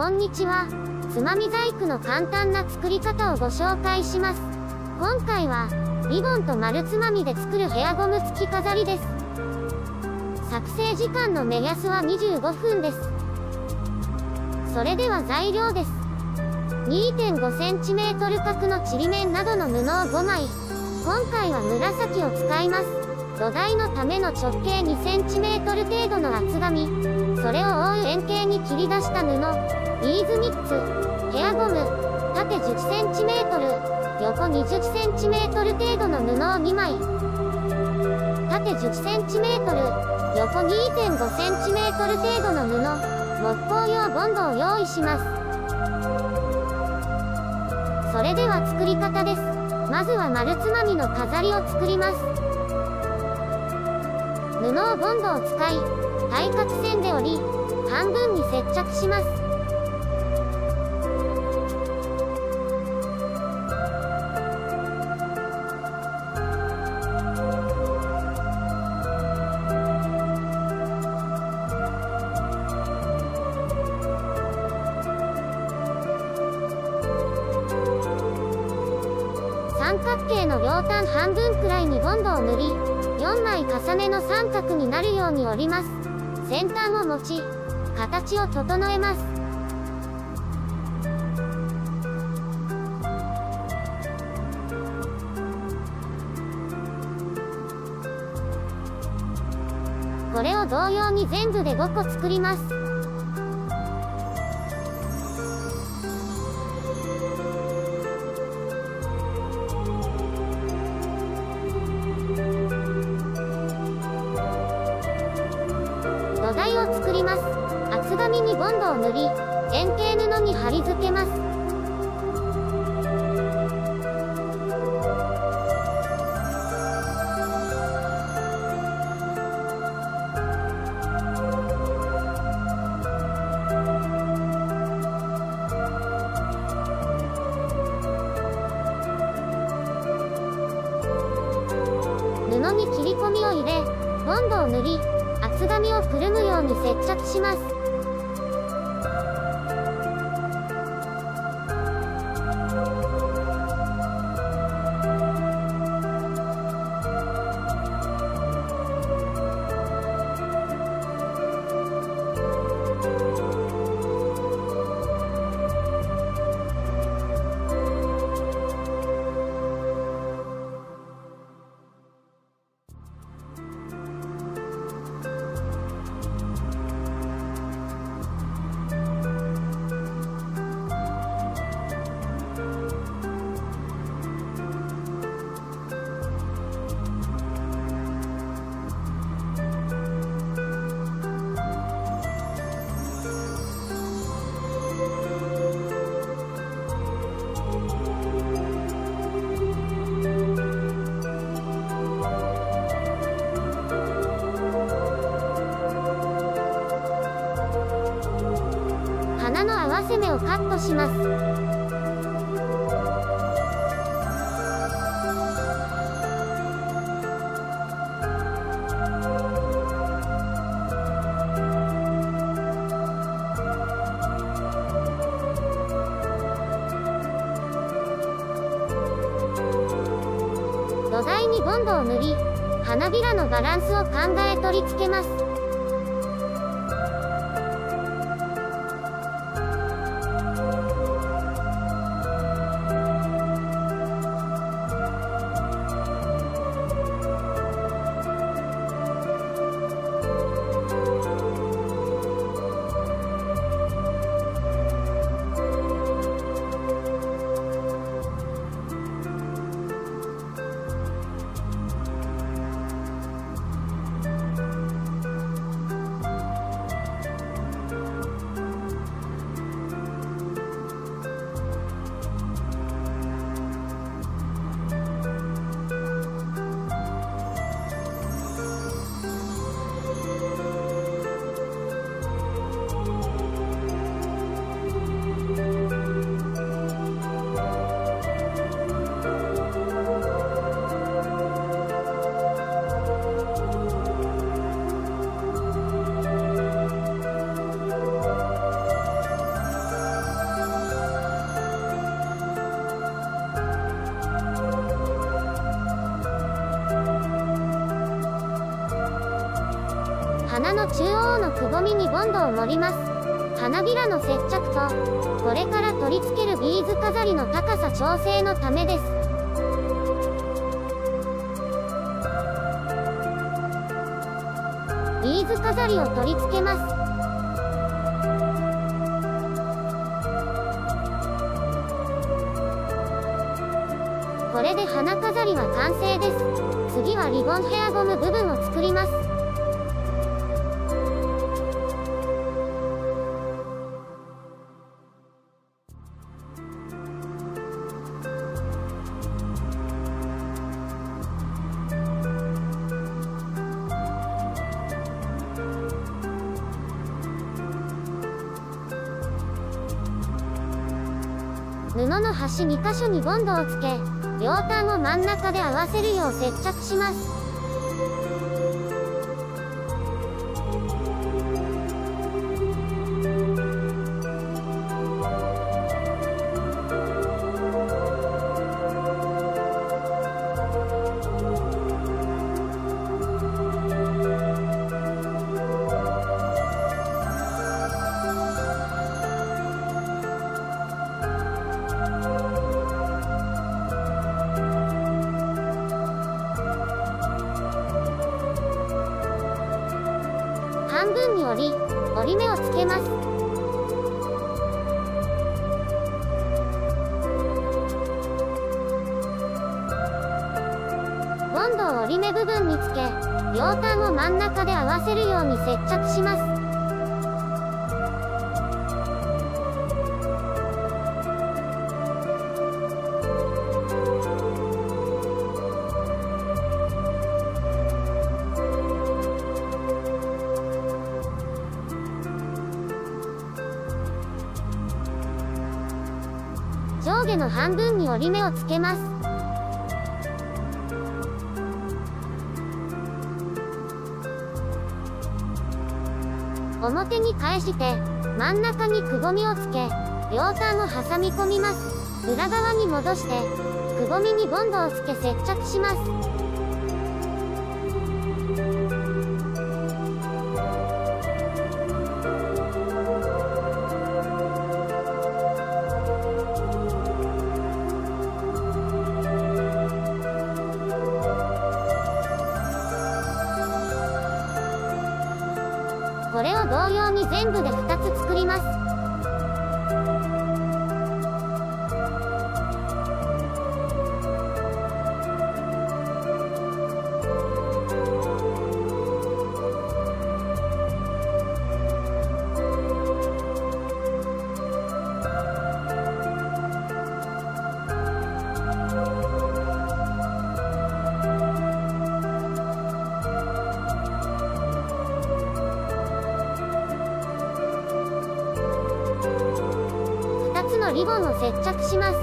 こんにちは。つまみ細工の簡単な作り方をご紹介します。今回は、リボンと丸つまみで作るヘアゴム付き飾りです。作成時間の目安は25分です。それでは材料です。2.5cm 角のちりめんなどの布を5枚。今回は紫を使います。土台のための直径 2cm 程度の厚紙。それを覆う円形に切り出した布。ビーズミッツ。ヘアゴム。縦 10cm。横 20cm 程度の布を2枚。縦 10cm。横 2.5cm 程度の布、木工用ボンドを用意します。それでは作り方です。まずは丸つまみの飾りを作ります。布をボンドを使い、対角線で折り、半分に接着します。形の両端半分くらいにボンドを塗り4枚重ねの三角になるように折ります。先端を持ち形を整えます。これを同様に全部で5個作ります。を作ります。厚紙にボンドを塗り円形布に貼り付けます。布に切り込みを入れボンドを塗り厚紙をくるむように接着します。をカットします。土台にボンドを塗り花びらのバランスを考え取り付けますくぼみにボンドを盛ります。花びらの接着とこれから取り付けるビーズ飾りの高さ調整のためです。ビーズ飾りを取り付けます。これで花飾りは完成です。次はリボンヘアゴム部分を作ります。の端2箇所にボンドをつけ両端を真ん中で合わせるよう接着します。折り折り目をつけます。ボンドを折り目部分につけ両端を真ん中で合わせるように接着します。の半分に折り目をつけます。表に返して真ん中にくぼみをつけ両端を挟み込みます。裏側に戻してくぼみにボンドをつけ接着します。同様に全部で2つ作ります。のリボンを接着します。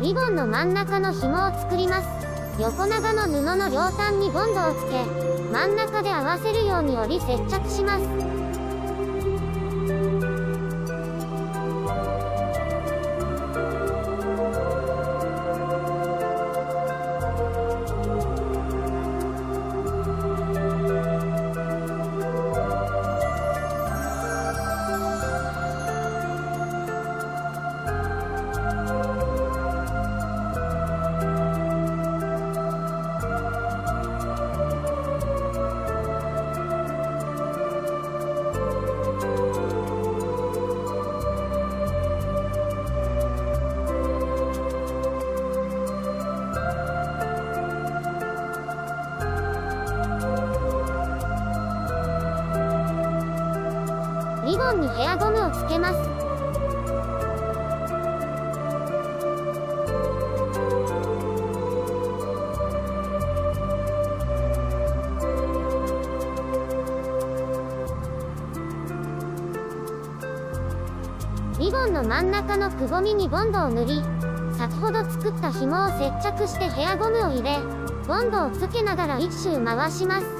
リボンの真ん中の紐を作ります。横長の布の両端にボンドをつけ真ん中で合わせるように折り接着します。ます。リボンの真ん中のくぼみにボンドを塗り先ほど作った紐を接着してヘアゴムを入れボンドをつけながら一周回します。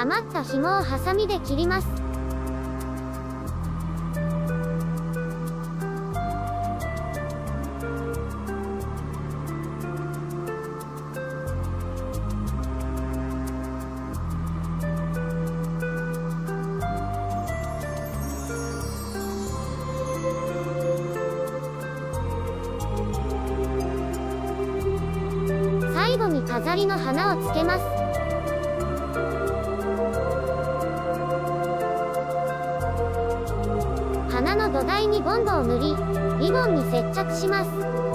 余った紐をハサミで切ります。最後に飾りの花をつけます。土台にボンドを塗りリボンに接着します。